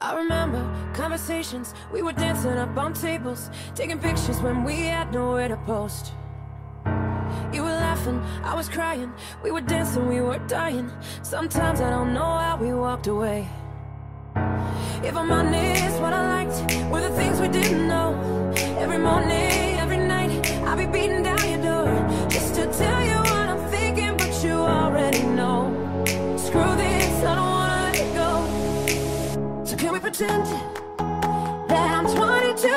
I remember conversations, we were dancing up on tables, taking pictures when we had nowhere to post. You were laughing, I was crying, we were dancing, we were dying. Sometimes I don't know how we walked away. If I'm honest, what I liked were the things we didn't know. Every moment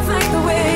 love like the way